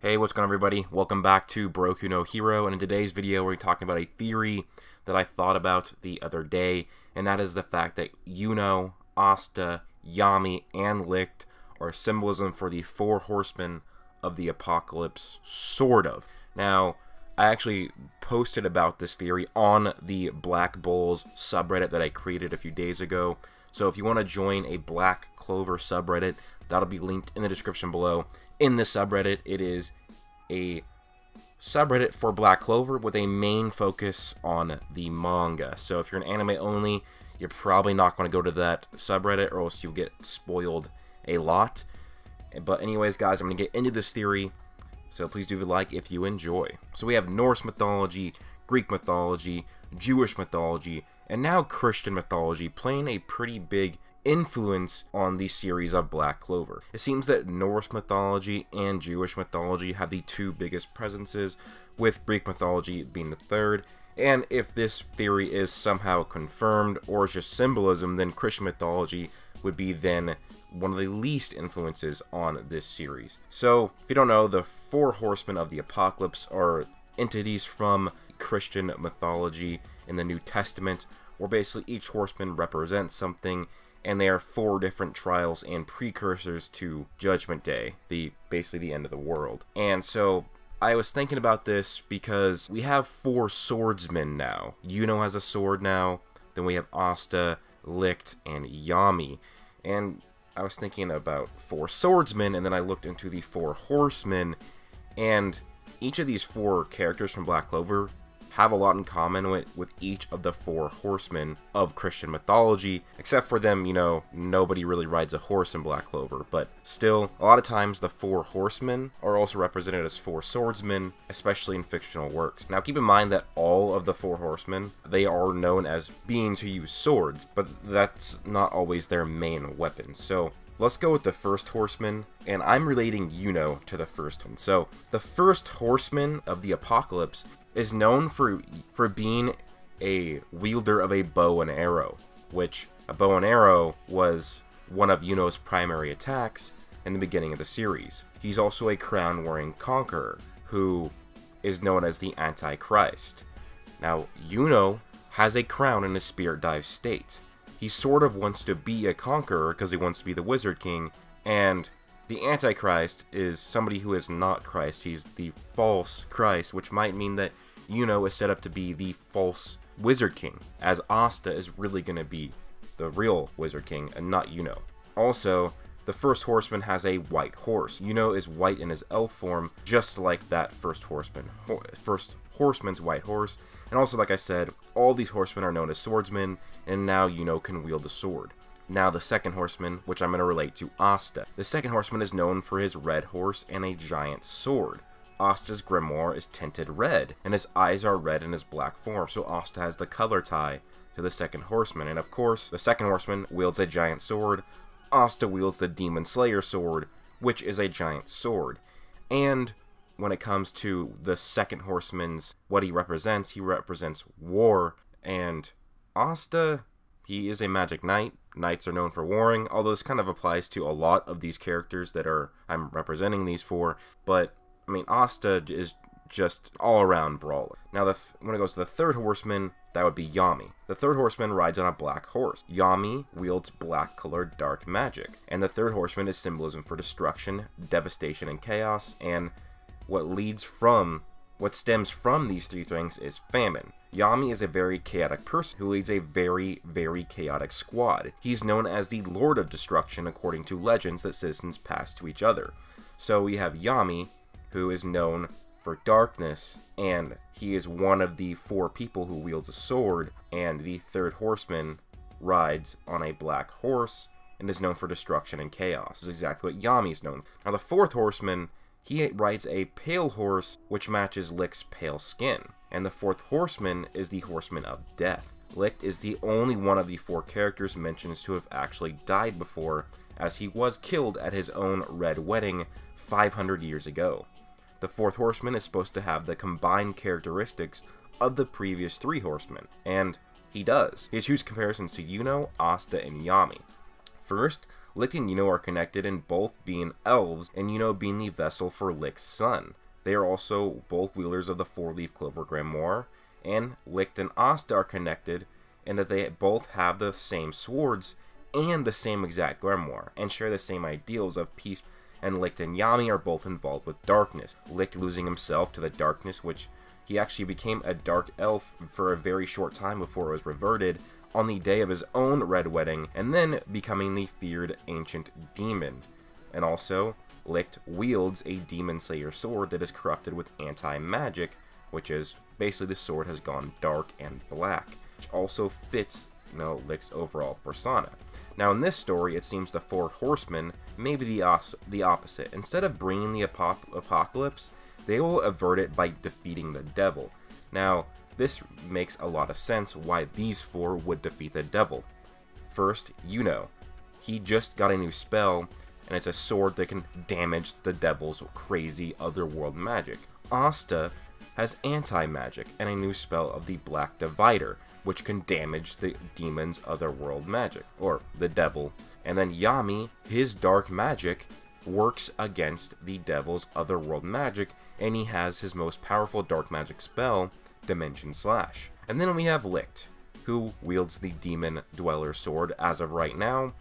Hey, what's going on everybody? Welcome back to Broku no Hero, and in today's video we're talking about a theory that I thought about the other day, and that is the fact that Yuno, Asta, Yami, and Licht are symbolism for the four horsemen of the apocalypse, sort of. Now, I actually posted about this theory on the Black Bulls subreddit that I created a few days ago, so if you want to join a Black Clover subreddit, that'll be linked in the description below in the subreddit. It is a subreddit for Black Clover with a main focus on the manga. So if you're an anime only, you're probably not going to go to that subreddit or else you'll get spoiled a lot. But anyways, guys, I'm going to get into this theory. So please do like if you enjoy. So we have Norse mythology, Greek mythology, Jewish mythology, and now Christian mythology playing a pretty big influence on the series of Black Clover. It seems that Norse mythology and Jewish mythology have the two biggest presences, with Greek mythology being the third. And if this theory is somehow confirmed or just symbolism, then Christian mythology would be then one of the least influences on this series. So, if you don't know, the four horsemen of the apocalypse are entities from Christian mythology in the New Testament, where basically each horseman represents something and they are four different trials and precursors to Judgment Day, the basically the end of the world. And so I was thinking about this because we have four swordsmen now. Yuno has a sword now, then we have Asta, Licht, and Yami. And I was thinking about four swordsmen, and then I looked into the four horsemen, and each of these four characters from Black Clover have a lot in common with, with each of the four horsemen of Christian mythology, except for them, you know, nobody really rides a horse in Black Clover, but still, a lot of times the four horsemen are also represented as four swordsmen, especially in fictional works. Now keep in mind that all of the four horsemen, they are known as beings who use swords, but that's not always their main weapon, so Let's go with the first horseman, and I'm relating Yuno to the first one. So, the first horseman of the apocalypse is known for for being a wielder of a bow and arrow, which a bow and arrow was one of Yuno's primary attacks in the beginning of the series. He's also a crown-wearing conqueror, who is known as the Antichrist. Now, Yuno has a crown in a spirit dive state. He sort of wants to be a conqueror because he wants to be the Wizard King, and the Antichrist is somebody who is not Christ. He's the false Christ, which might mean that Yuno is set up to be the false Wizard King, as Asta is really going to be the real Wizard King and not Yuno. Also, the first horseman has a white horse. Yuno is white in his elf form, just like that first horseman. Ho first horseman's white horse. And also, like I said, all these horsemen are known as swordsmen, and now Yuno can wield a sword. Now, the second horseman, which I'm going to relate to Asta. The second horseman is known for his red horse and a giant sword. Asta's grimoire is tinted red, and his eyes are red in his black form, so Asta has the color tie to the second horseman. And of course, the second horseman wields a giant sword. Asta wields the Demon Slayer sword, which is a giant sword. And when it comes to the second horseman's what he represents, he represents war. And Asta, he is a magic knight. Knights are known for warring, although this kind of applies to a lot of these characters that are I'm representing these for. But I mean, Asta is just all around brawler. Now, the when it goes to the third horseman, that would be Yami. The third horseman rides on a black horse. Yami wields black colored dark magic. And the third horseman is symbolism for destruction, devastation, and chaos. And what leads from, what stems from these three things is famine. Yami is a very chaotic person who leads a very, very chaotic squad. He's known as the Lord of Destruction according to legends that citizens pass to each other. So we have Yami, who is known for darkness, and he is one of the four people who wields a sword, and the third horseman rides on a black horse and is known for destruction and chaos. This is exactly what Yami is known. Now, the fourth horseman, he rides a pale horse, which matches Licht's pale skin. And the fourth horseman is the horseman of death. Licht is the only one of the four characters mentioned to have actually died before, as he was killed at his own red wedding 500 years ago. The fourth horseman is supposed to have the combined characteristics of the previous three horsemen, and he does. He huge comparisons to Yuno, Asta, and Yami. First, Licht and Yuno are connected in both being elves, and Yuno being the vessel for Licht's son. They are also both wielders of the four-leaf clover grimoire, and Licht and Asta are connected in that they both have the same swords and the same exact grimoire, and share the same ideals of peace and Licht and Yami are both involved with darkness. Licht losing himself to the darkness, which he actually became a dark elf for a very short time before it was reverted on the day of his own red wedding, and then becoming the feared ancient demon. And also, Licht wields a demon slayer sword that is corrupted with anti-magic, which is basically the sword has gone dark and black, which also fits you know, Licht's overall persona. Now, in this story, it seems the Four Horsemen may be the, the opposite. Instead of bringing the apocalypse, they will avert it by defeating the devil. Now, this makes a lot of sense why these four would defeat the devil. First, Yuno, He just got a new spell, and it's a sword that can damage the devil's crazy otherworld magic. Asta has anti-magic and a new spell of the Black Divider, which can damage the demon's otherworld magic, or the devil. And then Yami, his dark magic, works against the devil's otherworld magic, and he has his most powerful dark magic spell, Dimension Slash. And then we have Licht, who wields the Demon Dweller Sword as of right now,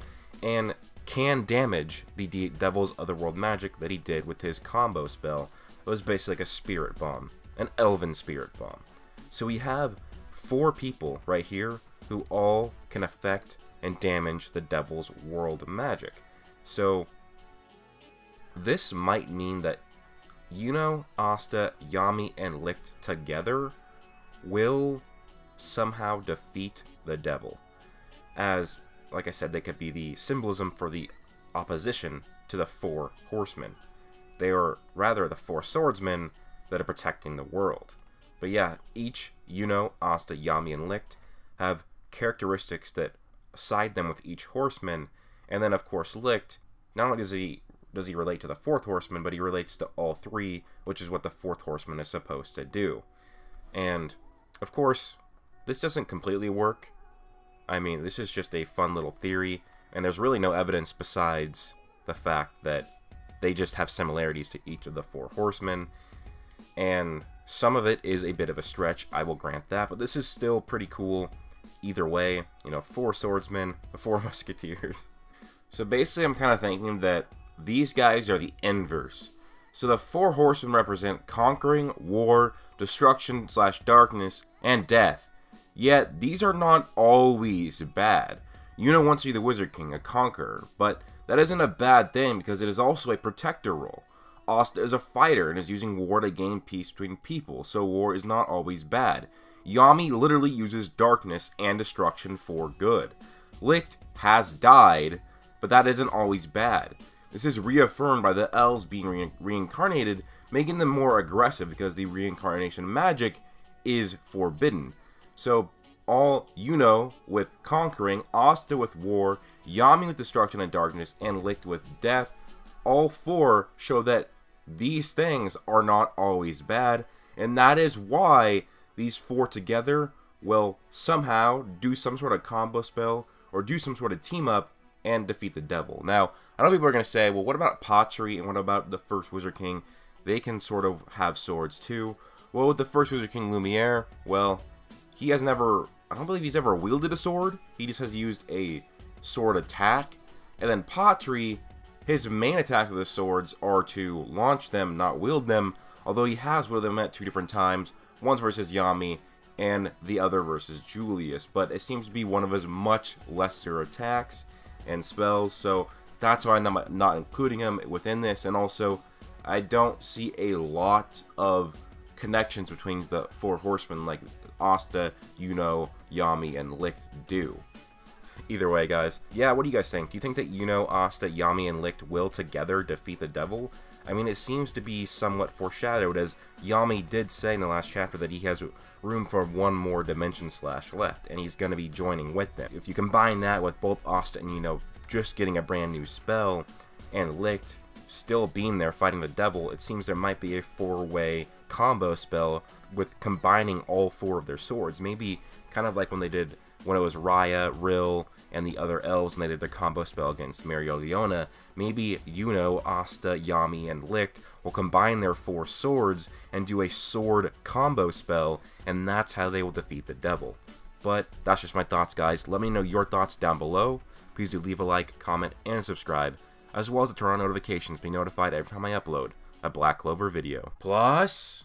and can damage the De Devil's Otherworld magic that he did with his combo spell. It was basically like a Spirit Bomb, an Elven Spirit Bomb. So we have four people right here who all can affect and damage the Devil's World magic. So this might mean that Yuno, Asta, Yami, and Licht together will somehow defeat the devil. As, like I said, they could be the symbolism for the opposition to the four horsemen. They are rather the four swordsmen that are protecting the world. But yeah, each Yuno, Asta, Yami, and Licht have characteristics that side them with each horseman, and then of course Licht, not only does he does he relate to the fourth horseman, but he relates to all three, which is what the fourth horseman is supposed to do. And of course, this doesn't completely work. I mean, this is just a fun little theory, and there's really no evidence besides the fact that they just have similarities to each of the four horsemen. And some of it is a bit of a stretch, I will grant that, but this is still pretty cool either way. You know, four swordsmen, four musketeers. So basically, I'm kind of thinking that these guys are the inverse. So the four horsemen represent conquering, war, destruction slash darkness, and death. Yet, these are not always bad. Yuno wants to be the Wizard King, a conqueror, but that isn't a bad thing because it is also a protector role. Asta is a fighter and is using war to gain peace between people, so war is not always bad. Yami literally uses darkness and destruction for good. Licht has died, but that isn't always bad. This is reaffirmed by the elves being re reincarnated, making them more aggressive because the reincarnation magic is forbidden. So all Yuno with conquering, Asta with war, Yami with destruction and darkness, and Licht with death, all four show that these things are not always bad, and that is why these four together will somehow do some sort of combo spell or do some sort of team up and defeat the devil. Now, I know people are going to say, well, what about Patri and what about the first Wizard King? They can sort of have swords too. Well, with the first Wizard King Lumiere, well, he has never, I don't believe he's ever wielded a sword. He just has used a sword attack. And then Patri, his main attacks with the swords are to launch them, not wield them, although he has wielded them at two different times. Once versus Yami, and the other versus Julius, but it seems to be one of his much lesser attacks and spells, so that's why I'm not including him within this, and also I don't see a lot of connections between the four horsemen like Asta, Yuno, Yami, and Licht do. Either way, guys. Yeah, what do you guys think? Do you think that Yuno, Asta, Yami, and Licht will together defeat the devil? I mean, it seems to be somewhat foreshadowed, as Yami did say in the last chapter that he has room for one more Dimension Slash left, and he's going to be joining with them. If you combine that with both Asta and Yuno just getting a brand new spell, and Licht still being there fighting the devil, it seems there might be a four-way combo spell with combining all four of their swords. Maybe kind of like when they did when it was Rhya, Rill, and the other elves and they did their combo spell against Mereoleona, maybe Yuno, Asta, Yami, and Licht will combine their four swords and do a sword combo spell, and that's how they will defeat the devil. But that's just my thoughts, guys. Let me know your thoughts down below. Please do leave a like, comment, and subscribe, as well as to turn on notifications to be notified every time I upload a Black Clover video. Plus...